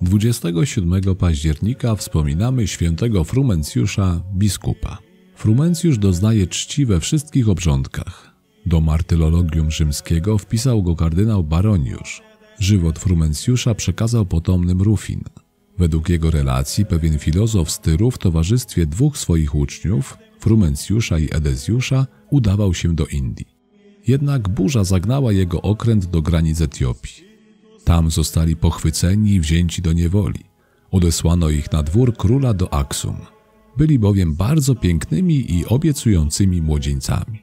27 października wspominamy świętego Frumencjusza, biskupa. Frumencjusz doznaje czci we wszystkich obrządkach. Do martyrologium rzymskiego wpisał go kardynał Baroniusz. Żywot Frumencjusza przekazał potomnym Rufin. Według jego relacji pewien filozof z Tyru w towarzystwie dwóch swoich uczniów, Frumencjusza i Edezjusza, udawał się do Indii. Jednak burza zagnała jego okręt do granic Etiopii. Tam zostali pochwyceni i wzięci do niewoli. Odesłano ich na dwór króla do Aksum. Byli bowiem bardzo pięknymi i obiecującymi młodzieńcami.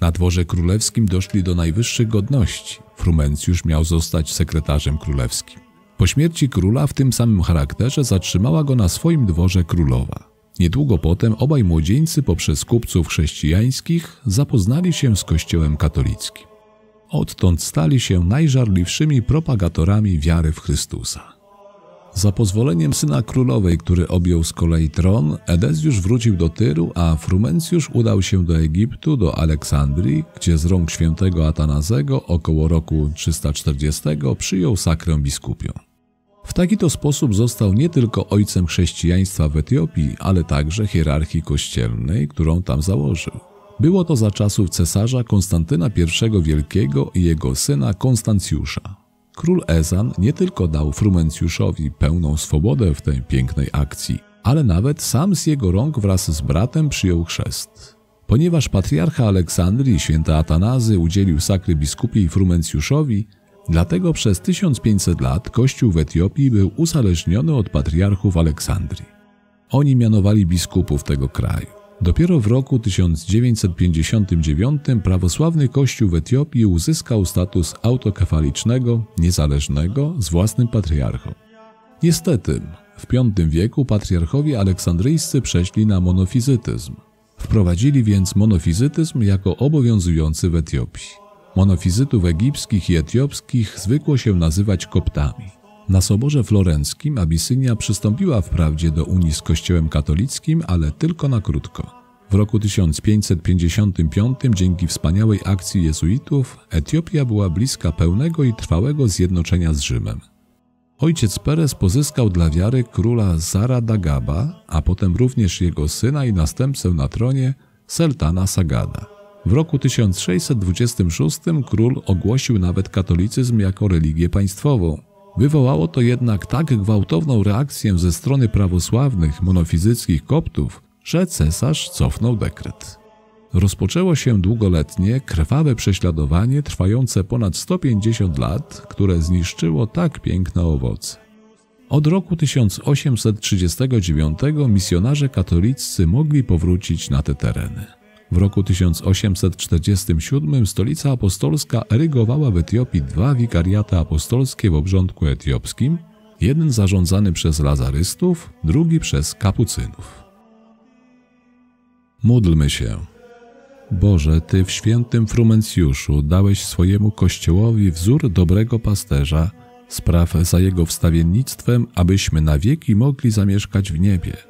Na dworze królewskim doszli do najwyższych godności. Frumencjusz miał zostać sekretarzem królewskim. Po śmierci króla w tym samym charakterze zatrzymała go na swoim dworze królowa. Niedługo potem obaj młodzieńcy poprzez kupców chrześcijańskich zapoznali się z kościołem katolickim. Odtąd stali się najżarliwszymi propagatorami wiary w Chrystusa. Za pozwoleniem syna królowej, który objął z kolei tron, Edezjusz wrócił do Tyru, a Frumencjusz udał się do Egiptu, do Aleksandrii, gdzie z rąk świętego Atanazego około roku 340 przyjął sakrę biskupią. W taki to sposób został nie tylko ojcem chrześcijaństwa w Etiopii, ale także hierarchii kościelnej, którą tam założył. Było to za czasów cesarza Konstantyna I Wielkiego i jego syna Konstancjusza. Król Ezan nie tylko dał Frumencjuszowi pełną swobodę w tej pięknej akcji, ale nawet sam z jego rąk wraz z bratem przyjął chrzest. Ponieważ patriarcha Aleksandrii święta Atanazy udzielił sakry biskupiej Frumencjuszowi, dlatego przez 1500 lat kościół w Etiopii był uzależniony od patriarchów Aleksandrii. Oni mianowali biskupów tego kraju. Dopiero w roku 1959 prawosławny kościół w Etiopii uzyskał status autokefalicznego, niezależnego, z własnym patriarchą. Niestety, w V wieku patriarchowie aleksandryjscy przeszli na monofizytyzm. Wprowadzili więc monofizytyzm jako obowiązujący w Etiopii. Monofizytów egipskich i etiopskich zwykło się nazywać koptami. Na Soborze Florenckim Abisynia przystąpiła wprawdzie do Unii z Kościołem katolickim, ale tylko na krótko. W roku 1555 dzięki wspaniałej akcji jezuitów Etiopia była bliska pełnego i trwałego zjednoczenia z Rzymem. Ojciec Perez pozyskał dla wiary króla Zara Dagaba, a potem również jego syna i następcę na tronie Seltana Sagada. W roku 1626 król ogłosił nawet katolicyzm jako religię państwową. Wywołało to jednak tak gwałtowną reakcję ze strony prawosławnych, monofizyckich koptów, że cesarz cofnął dekret. Rozpoczęło się długoletnie, krwawe prześladowanie trwające ponad 150 lat, które zniszczyło tak piękne owoce. Od roku 1839 misjonarze katoliccy mogli powrócić na te tereny. W roku 1847 stolica apostolska erygowała w Etiopii dwa wikariaty apostolskie w obrządku etiopskim, jeden zarządzany przez lazarystów, drugi przez kapucynów. Módlmy się. Boże, Ty w świętym Frumencjuszu dałeś swojemu Kościołowi wzór dobrego pasterza, spraw za jego wstawiennictwem, abyśmy na wieki mogli zamieszkać w niebie.